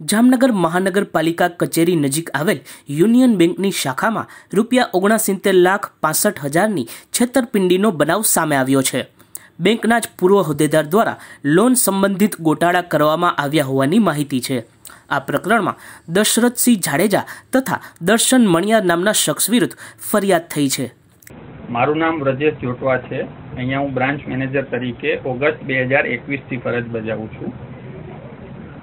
જામનગર મહાનગરપાલિકા કચેરી નજીક આવેલ યુનિયન બેંકની શાખામાં રૂપિયા ઓગણસિત્તેર લાખ પાસઠ હજારની છેતરપિંડીનો બનાવ સામે આવ્યો છે. બેંકના જ પૂર્વ હોદ્દેદાર દ્વારા લોન સંબંધિત ગોટાળા કરવામાં આવ્યા હોવાની માહિતી છે. આ પ્રકરણમાં દશરથસિંહ જાડેજા તથા દર્શન મણિયાર નામના શખ્સ વિરુદ્ધ ફરિયાદ થઈ છે. મારું નામ વ્રજેશ જોટવા છે. અહીંયા હું બ્રાન્ચ મેનેજર તરીકે ઓગસ્ટ બે હજાર એકવીસથી ફરજ બજાવું છું.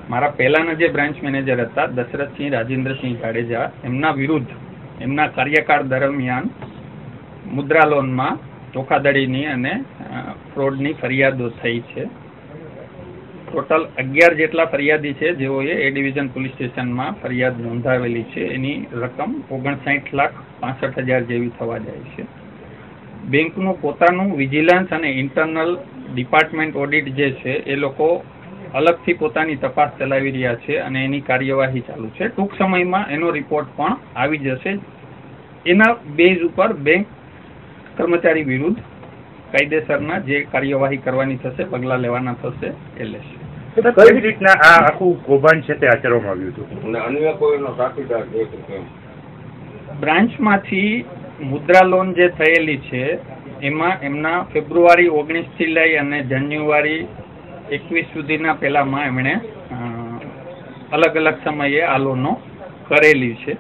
મારા પહેલાંના જે બ્રાન્ચ મેનેજર હતા, દશરથસિંહ રાજેન્દ્રસિંહ જાડેજા, એમના વિરુદ્ધ, એમના કાર્યકાળ દરમિયાન મુદ્રા લોનમાં ધોખાધડીની અને ફ્રોડની ફરિયાદો થઈ છે. ટોટલ અગિયાર જેટલા ફરિયાદી છે, જેઓએ એ ડિવિઝન પોલીસ સ્ટેશનમાં ફરિયાદ નોંધાવેલી છે. એની રકમ ઓગણસાઠ લાખ પાસઠ હજાર જેવી થવા જાય છે. બેંકનું પોતાનું વિજિલન્સ અને ઇન્ટરનલ ડિપાર્ટમેન્ટ ઓડિટ જે છે એ લોકો અલગથી પોતાની તપાસ ચલાવી રહ્યા છે અને એની કાર્યવાહી ચાલુ છે. ટૂંક સમયમાં એનો રિપોર્ટ પણ આવી જશે. એના બેઝ ઉપર બેંક કર્મચારી વિરુદ્ધ કાયદેસરના જે કાર્યવાહી કરવાની થશે પગલાં લેવાના થશે એ લેશે. કઈ રીતના આ આખું કૌભાંડ છે તે આચરવામાં આવ્યું હતું? અને અન્ય કોઈનો સાથીદાર બ્રાન્ચમાંથી મુદ્રા લોન જે થયેલી છે, એમાં એમના ફેબ્રુઆરી ઓગણીસથી લઈ અને જાન્યુઆરી એકવીસ સુધીના પહેલામાં એમણે અલગ અલગ સમયે આ લોનો કરેલી છે.